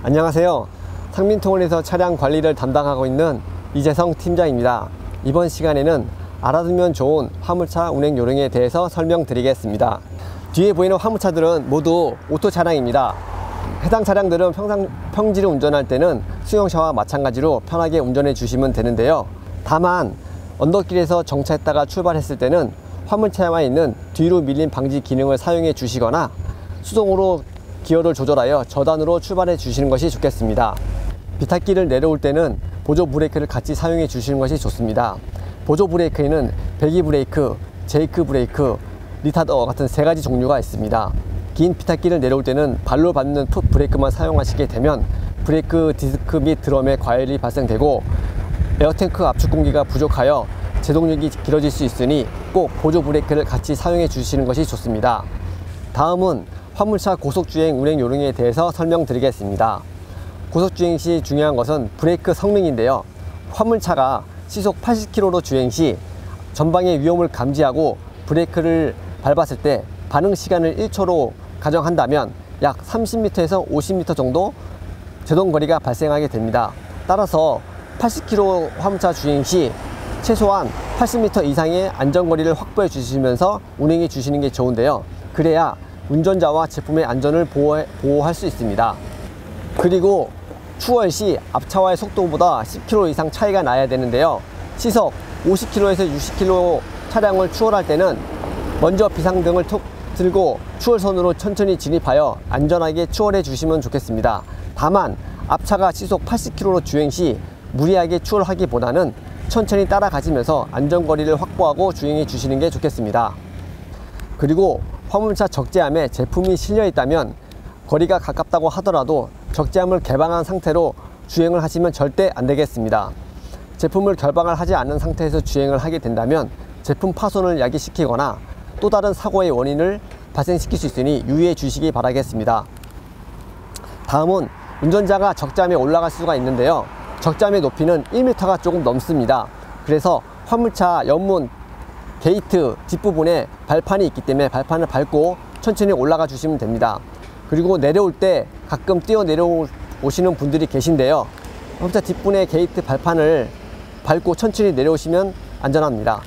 안녕하세요. 상민통운에서 차량 관리를 담당하고 있는 이재성 팀장입니다. 이번 시간에는 알아두면 좋은 화물차 운행 요령에 대해서 설명드리겠습니다. 뒤에 보이는 화물차들은 모두 오토 차량입니다. 해당 차량들은 평상, 평지를 운전할 때는 승용차와 마찬가지로 편하게 운전해 주시면 되는데요. 다만 언덕길에서 정차했다가 출발했을 때는 화물차에 있는 뒤로 밀림 방지 기능을 사용해 주시거나 수동으로 기어를 조절하여 저단으로 출발해 주시는 것이 좋겠습니다. 비탈길을 내려올 때는 보조 브레이크를 같이 사용해 주시는 것이 좋습니다. 보조 브레이크에는 배기 브레이크, 제이크 브레이크, retarder 같은 세 가지 종류가 있습니다. 긴 비탈길을 내려올 때는 발로 밟는 풋 브레이크만 사용하시게 되면 브레이크 디스크 및 드럼에 과열이 발생되고 에어탱크 압축 공기가 부족하여 제동력이 길어질 수 있으니 꼭 보조 브레이크를 같이 사용해 주시는 것이 좋습니다. 다음은 화물차 고속주행 운행 요령에 대해서 설명드리겠습니다. 고속주행 시 중요한 것은 브레이크 성능인데요. 화물차가 시속 80km로 주행 시 전방의 위험을 감지하고 브레이크를 밟았을 때 반응 시간을 1초로 가정한다면 약 30m에서 50m 정도 제동 거리가 발생하게 됩니다. 따라서 80km 화물차 주행 시 최소한 80m 이상의 안전거리를 확보해 주시면서 운행해 주시는 게 좋은데요. 그래야 운전자와 제품의 안전을 보호, 보호할 수 있습니다. 그리고 추월 시 앞차와의 속도보다 10km 이상 차이가 나야 되는데요. 시속 50km에서 60km 차량을 추월할 때는 먼저 비상등을 톡 들고 추월선으로 천천히 진입하여 안전하게 추월해 주시면 좋겠습니다. 다만 앞차가 시속 80km로 주행 시 무리하게 추월하기보다는 천천히 따라가시면서 안전거리를 확보하고 주행해 주시는 게 좋겠습니다. 그리고 화물차 적재함에 제품이 실려 있다면 거리가 가깝다고 하더라도 적재함을 개방한 상태로 주행을 하시면 절대 안 되겠습니다. 제품을 결방을 하지 않은 상태에서 주행을 하게 된다면 제품 파손을 야기시키거나 또 다른 사고의 원인을 발생시킬 수 있으니 유의해 주시기 바라겠습니다. 다음은 운전자가 적재함에 올라갈 수가 있는데요. 적재함의 높이는 1m가 조금 넘습니다. 그래서 화물차 옆문 게이트 뒷부분에 발판이 있기 때문에 발판을 밟고 천천히 올라가 주시면 됩니다. 그리고 내려올 때 가끔 뛰어 내려오시는 분들이 계신데요. 화물차 뒷부분의 게이트 발판을 밟고 천천히 내려오시면 안전합니다.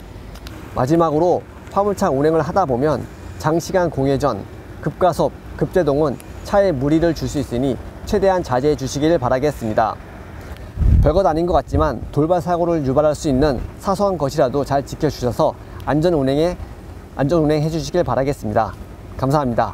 마지막으로 화물차 운행을 하다 보면 장시간 공회전, 급가속, 급제동은 차에 무리를 줄 수 있으니 최대한 자제해 주시길 바라겠습니다. 별것 아닌 것 같지만 돌발 사고를 유발할 수 있는 사소한 것이라도 잘 지켜주셔서 안전 운행에 안전 운행해 주시길 바라겠습니다. 감사합니다.